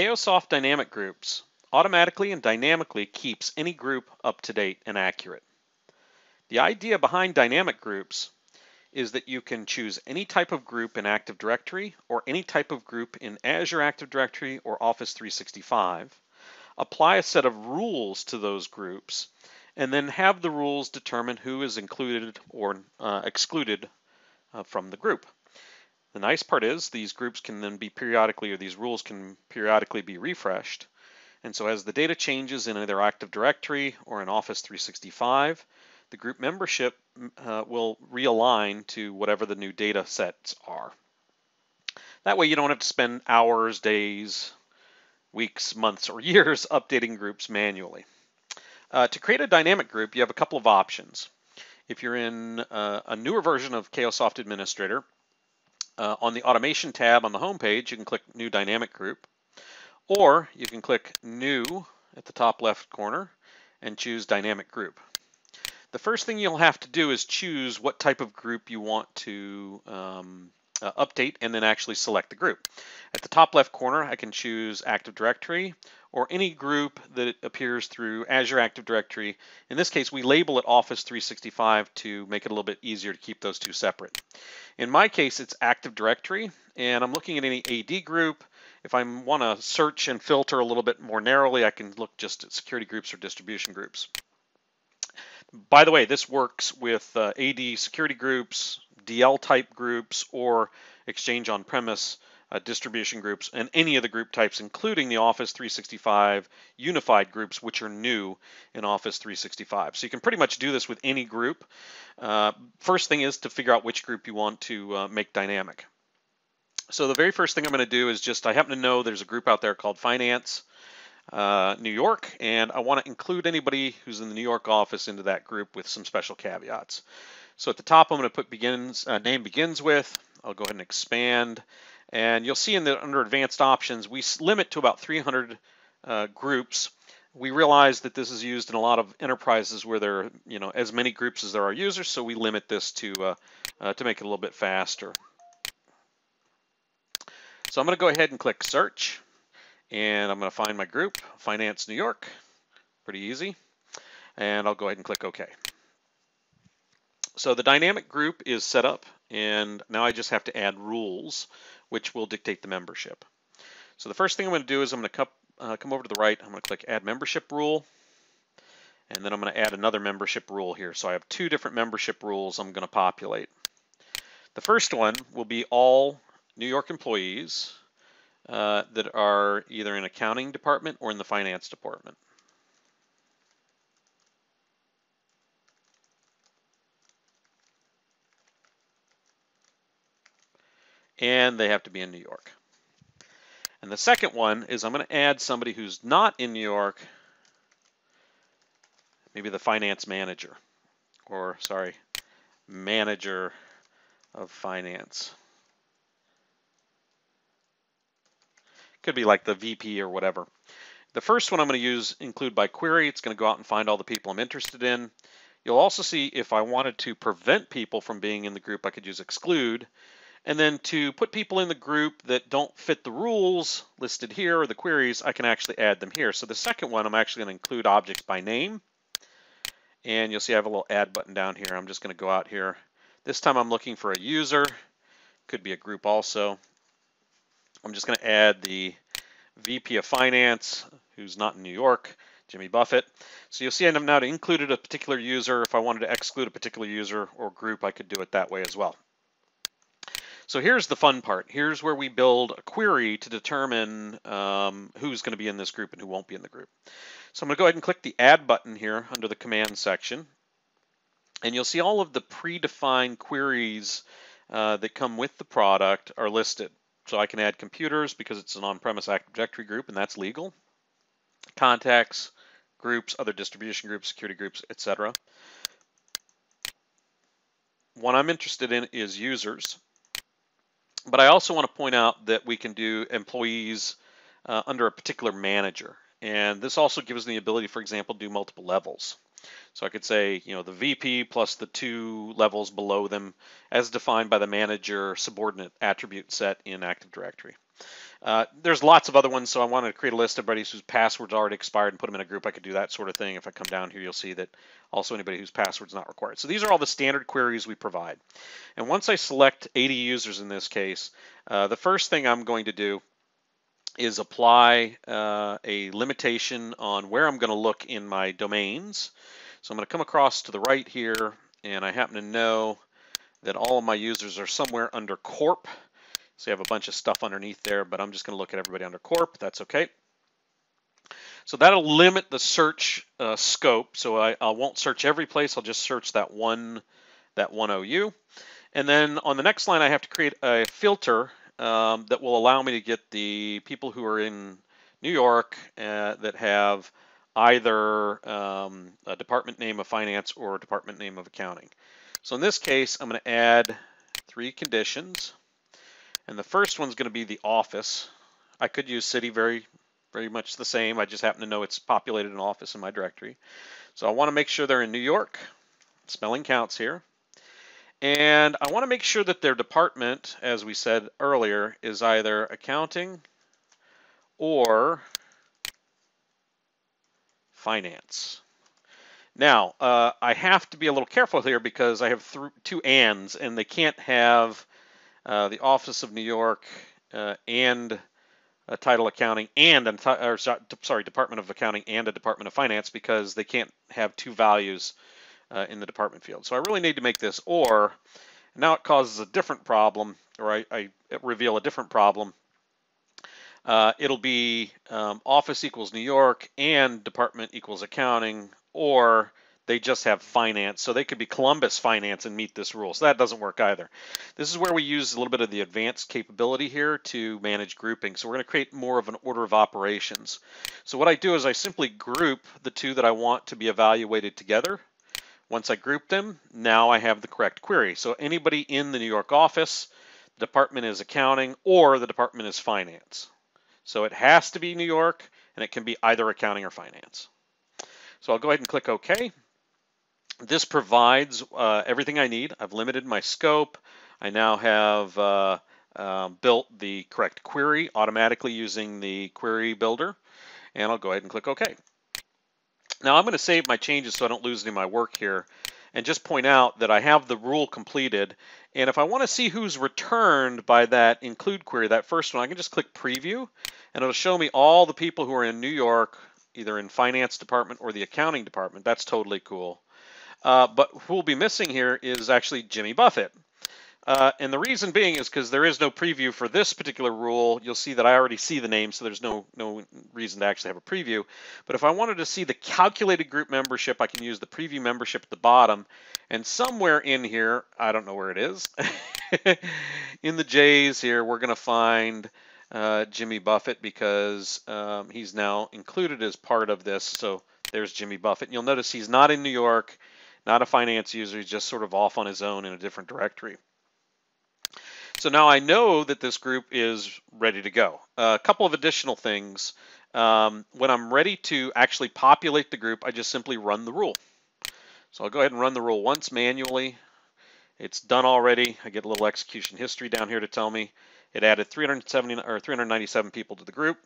Cayosoft Dynamic Groups automatically and dynamically keeps any group up to date and accurate. The idea behind dynamic groups is that you can choose any type of group in Active Directory or any type of group in Azure Active Directory or Office 365, apply a set of rules to those groups, and then have the rules determine who is included or uh, excluded uh, from the group. The nice part is these groups can then be periodically, or these rules can periodically be refreshed. And so as the data changes in either Active Directory or in Office 365, the group membership uh, will realign to whatever the new data sets are. That way you don't have to spend hours, days, weeks, months, or years updating groups manually. Uh, to create a dynamic group, you have a couple of options. If you're in uh, a newer version of Cayosoft Administrator, uh, on the Automation tab on the home page, you can click New Dynamic Group, or you can click New at the top left corner and choose Dynamic Group. The first thing you'll have to do is choose what type of group you want to um, uh, update and then actually select the group. At the top left corner, I can choose Active Directory or any group that appears through Azure Active Directory. In this case, we label it Office 365 to make it a little bit easier to keep those two separate. In my case, it's Active Directory, and I'm looking at any AD group. If I want to search and filter a little bit more narrowly, I can look just at security groups or distribution groups. By the way, this works with uh, AD security groups, DL type groups, or Exchange on premise uh, distribution groups, and any of the group types, including the Office 365 unified groups, which are new in Office 365. So you can pretty much do this with any group. Uh, first thing is to figure out which group you want to uh, make dynamic. So the very first thing I'm going to do is just, I happen to know there's a group out there called Finance uh, New York, and I want to include anybody who's in the New York office into that group with some special caveats. So at the top, I'm going to put begins uh, name begins with. I'll go ahead and expand, and you'll see in the under advanced options, we limit to about 300 uh, groups. We realize that this is used in a lot of enterprises where there are, you know, as many groups as there are users, so we limit this to uh, uh, to make it a little bit faster. So I'm going to go ahead and click search. And I'm going to find my group, Finance New York. Pretty easy. And I'll go ahead and click OK. So the dynamic group is set up, and now I just have to add rules, which will dictate the membership. So the first thing I'm going to do is I'm going to come, uh, come over to the right. I'm going to click Add Membership Rule. And then I'm going to add another membership rule here. So I have two different membership rules I'm going to populate. The first one will be all New York employees uh, that are either in accounting department or in the finance department. And they have to be in New York. And the second one is I'm going to add somebody who's not in New York, maybe the finance manager, or sorry, manager of finance. Could be like the VP or whatever. The first one I'm going to use include by query. It's going to go out and find all the people I'm interested in. You'll also see if I wanted to prevent people from being in the group, I could use exclude. And then to put people in the group that don't fit the rules listed here or the queries, I can actually add them here. So the second one, I'm actually going to include objects by name. And you'll see I have a little add button down here. I'm just going to go out here. This time I'm looking for a user. Could be a group also. I'm just going to add the VP of Finance, who's not in New York, Jimmy Buffett. So you'll see I've now included a particular user. If I wanted to exclude a particular user or group, I could do it that way as well. So here's the fun part. Here's where we build a query to determine um, who's going to be in this group and who won't be in the group. So I'm going to go ahead and click the Add button here under the Command section. And you'll see all of the predefined queries uh, that come with the product are listed. So I can add computers because it's an on-premise Active Directory group and that's legal. Contacts, groups, other distribution groups, security groups, etc. What I'm interested in is users. But I also want to point out that we can do employees uh, under a particular manager. And this also gives me the ability, for example, to do multiple levels. So I could say, you know, the VP plus the two levels below them as defined by the manager subordinate attribute set in Active Directory. Uh, there's lots of other ones, so I wanted to create a list of everybody whose passwords already expired and put them in a group. I could do that sort of thing. If I come down here, you'll see that also anybody whose password's not required. So these are all the standard queries we provide. And once I select AD users in this case, uh, the first thing I'm going to do is apply uh, a limitation on where I'm going to look in my domains. So I'm going to come across to the right here, and I happen to know that all of my users are somewhere under corp. So you have a bunch of stuff underneath there, but I'm just going to look at everybody under corp. That's okay. So that'll limit the search uh, scope. So I, I, won't search every place. I'll just search that one, that one OU. And then on the next line, I have to create a filter um, that will allow me to get the people who are in New York uh, that have either um, a department name of finance or a department name of accounting. So in this case, I'm going to add three conditions. And the first one's going to be the office. I could use city very, very much the same. I just happen to know it's populated an office in my directory. So I want to make sure they're in New York. Spelling counts here. And I want to make sure that their department, as we said earlier, is either accounting or finance. Now, uh, I have to be a little careful here because I have two ands, and they can't have the Office of New York uh, and a title accounting and a, or, sorry, Department of Accounting and a Department of Finance because they can't have two values uh, in the department field. So I really need to make this or. Now it causes a different problem, or I, I reveal a different problem. Uh, it'll be um, office equals New York and department equals accounting or they just have finance. So they could be Columbus Finance and meet this rule. So that doesn't work either. This is where we use a little bit of the advanced capability here to manage grouping. So we're going to create more of an order of operations. So what I do is I simply group the two that I want to be evaluated together. Once I group them, now I have the correct query. So anybody in the New York office, the department is accounting or the department is finance. So it has to be New York and it can be either accounting or finance. So I'll go ahead and click OK. This provides uh, everything I need. I've limited my scope. I now have uh, uh, built the correct query automatically using the query builder. And I'll go ahead and click OK. Now I'm going to save my changes so I don't lose any of my work here and just point out that I have the rule completed. And if I want to see who's returned by that include query, that first one, I can just click preview and it'll show me all the people who are in New York either in finance department or the accounting department. That's totally cool. Uh, but who will be missing here is actually Jimmy Buffett. Uh, and the reason being is because there is no preview for this particular rule. You'll see that I already see the name, so there's no no reason to actually have a preview. But if I wanted to see the calculated group membership, I can use the preview membership at the bottom. And somewhere in here, I don't know where it is, in the J's here, we're going to find uh, Jimmy Buffett because um, he's now included as part of this. So there's Jimmy Buffett. And you'll notice he's not in New York, not a finance user. He's just sort of off on his own in a different directory. So now I know that this group is ready to go. Uh, a couple of additional things. Um, when I'm ready to actually populate the group, I just simply run the rule. So I'll go ahead and run the rule once manually. It's done already. I get a little execution history down here to tell me it added 370 or 397 people to the group.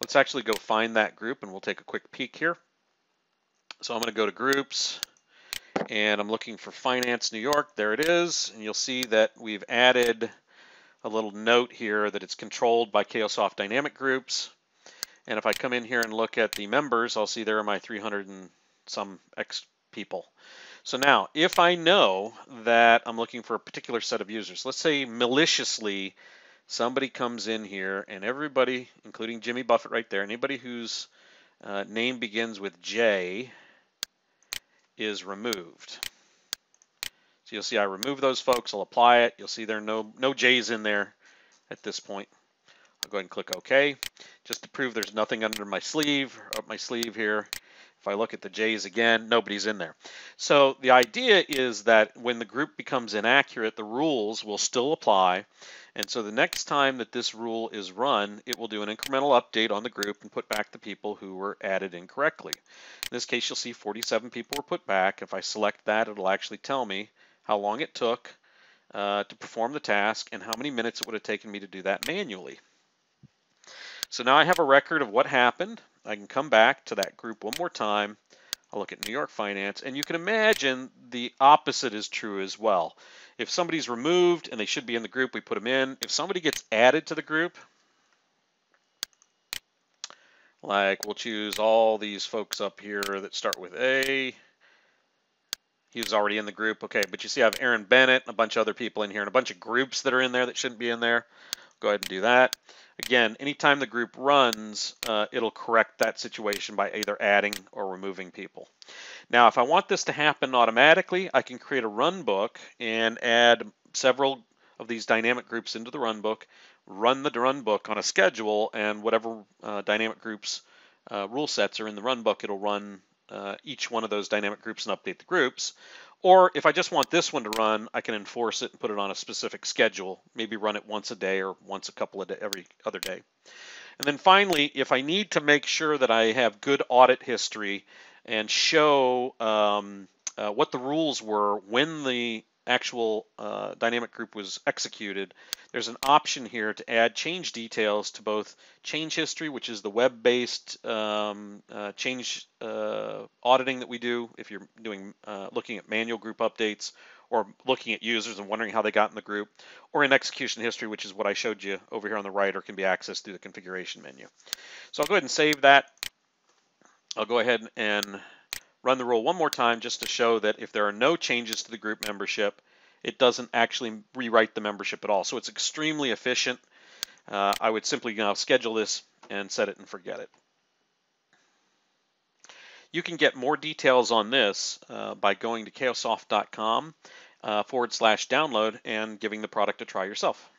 Let's actually go find that group and we'll take a quick peek here. So I'm going to go to groups and I'm looking for Finance New York. There it is. And you'll see that we've added a little note here that it's controlled by Cayosoft Dynamic Groups. And if I come in here and look at the members, I'll see there are my 300 and some X people. So now, if I know that I'm looking for a particular set of users, let's say maliciously somebody comes in here and everybody, including Jimmy Buffett right there, anybody whose uh, name begins with J is removed. So you'll see I remove those folks, I'll apply it. You'll see there are no, no J's in there at this point. I'll go ahead and click OK, just to prove there's nothing under my sleeve, up my sleeve here. If I look at the J's again, nobody's in there. So the idea is that when the group becomes inaccurate, the rules will still apply. And so the next time that this rule is run, it will do an incremental update on the group and put back the people who were added incorrectly. In this case, you'll see 47 people were put back. If I select that, it'll actually tell me how long it took uh, to perform the task and how many minutes it would have taken me to do that manually. So now I have a record of what happened. I can come back to that group one more time. I'll look at New York Finance, and you can imagine the opposite is true as well. If somebody's removed and they should be in the group, we put them in. If somebody gets added to the group, like we'll choose all these folks up here that start with A. He was already in the group. Okay, but you see I have Aaron Bennett and a bunch of other people in here and a bunch of groups that are in there that shouldn't be in there. Go ahead and do that. Again, anytime the group runs, uh, it'll correct that situation by either adding or removing people. Now, if I want this to happen automatically, I can create a run book and add several of these dynamic groups into the run book, run the run book on a schedule, and whatever uh, dynamic groups uh, rule sets are in the run book, it'll run uh, each one of those dynamic groups and update the groups. Or if I just want this one to run, I can enforce it and put it on a specific schedule, maybe run it once a day or once a couple of day, every other day. And then finally, if I need to make sure that I have good audit history and show um, uh, what the rules were when the actual uh, dynamic group was executed, there's an option here to add change details to both change history, which is the web-based um, uh, change uh, auditing that we do if you're doing uh, looking at manual group updates or looking at users and wondering how they got in the group, or in execution history, which is what I showed you over here on the right, or can be accessed through the configuration menu. So I'll go ahead and save that. I'll go ahead and run the rule one more time just to show that if there are no changes to the group membership, it doesn't actually rewrite the membership at all. So it's extremely efficient. Uh, I would simply now schedule this and set it and forget it. You can get more details on this uh, by going to cayosoft.com uh, forward slash download and giving the product a try yourself.